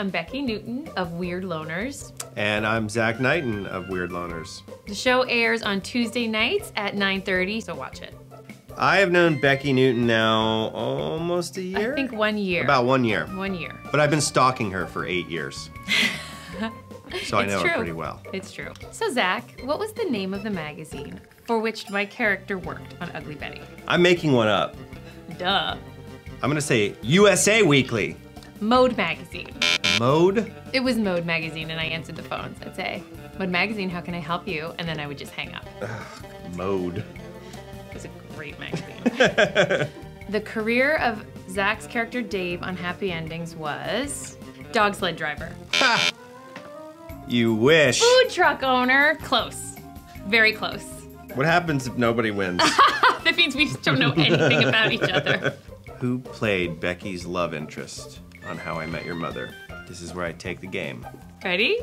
I'm Becki Newton of Weird Loners. And I'm Zach Knighton of Weird Loners. The show airs on Tuesday nights at 9.30, so watch it. I have known Becki Newton now almost a year? I think one year. About one year. One year. But I've been stalking her for eight years. so I It's know true. her pretty well. It's true. So Zach, what was the name of the magazine for which my character worked on Ugly Betty? I'm making one up. Duh. I'm gonna say USA Weekly. Mode Magazine. Mode? It was Mode Magazine, and I answered the phones. I'd say, Mode Magazine, how can I help you? And then I would just hang up. Mode. It was a great magazine. the career of Zach's character Dave on Happy Endings was dog sled driver, You wish. food truck owner, close, very close. What happens if nobody wins? that means we just don't know anything about each other. Who played Becki's love interest on How I Met Your Mother? This is where I take the game. Ready?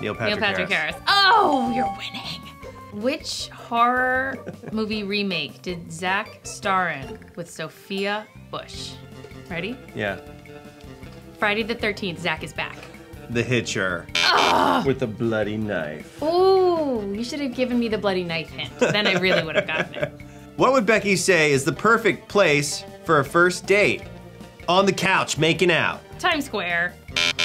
Neil Patrick, Harris. Neil Patrick Harris. Harris. Oh, you're winning. Which horror movie remake did Zach star in with Sophia Bush? Ready? Yeah. Friday the 13th, Zach is back. The Hitcher. With a bloody knife. Ooh, you should have given me the bloody knife hint. Then I really would have gotten it. What would Becki say is the perfect place for a first date? On the couch, making out. Times Square.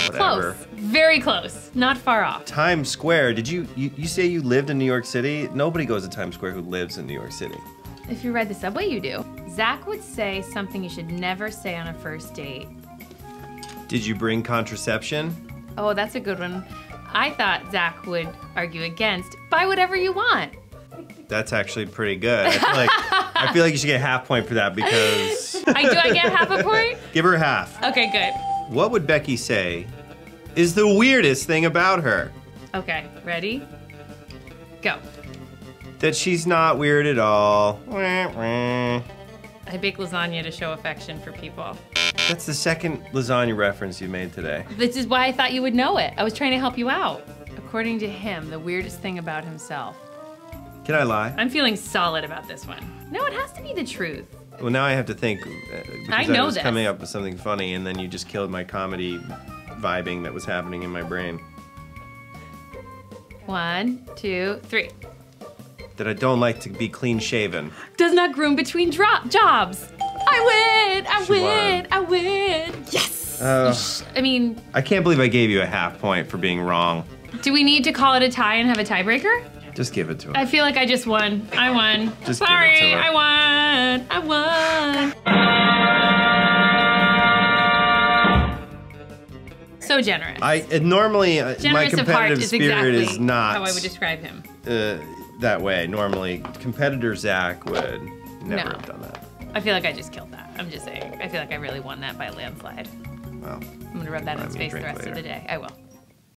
Whatever. Close. Very close. Not far off. Times Square. Did you, you you say you lived in New York City? Nobody goes to Times Square who lives in New York City. If you ride the subway, you do. Zach would say something you should never say on a first date. Did you bring contraception? Oh, that's a good one. I thought Zach would argue against buy whatever you want. That's actually pretty good. I feel like I feel like you should get a half point for that because I, do I get half a point? give her half. Okay, good. What would Becki say is the weirdest thing about her? Okay, ready? Go. That she's not weird at all. I bake lasagna to show affection for people. That's the second lasagna reference you made today. This is why I thought you would know it. I was trying to help you out. According to him, the weirdest thing about himself. Can I lie? I'm feeling solid about this one. No, it has to be the truth. Well, now I have to think uh, because I know was this. coming up with something funny, and then you just killed my comedy vibing that was happening in my brain. One, two, three. That I don't like to be clean shaven. Does not groom between drop jobs. I win! I She win! won. I win! Yes! Uh, I mean, I can't believe I gave you a half point for being wrong. do we need to call it a tie and have a tiebreaker? Just give it to him. I feel like I just won. I won. Just Sorry. I won. I won. So generous. I normally uh, my generous of heart competitive is spirit exactly is not how I would describe him. uh, that way. Normally, competitor Zach would never No. have done that. I feel like I just killed that. I'm just saying. I feel like I really won that by a landslide. Well, I'm gonna rub that in his face the rest of the day. I will.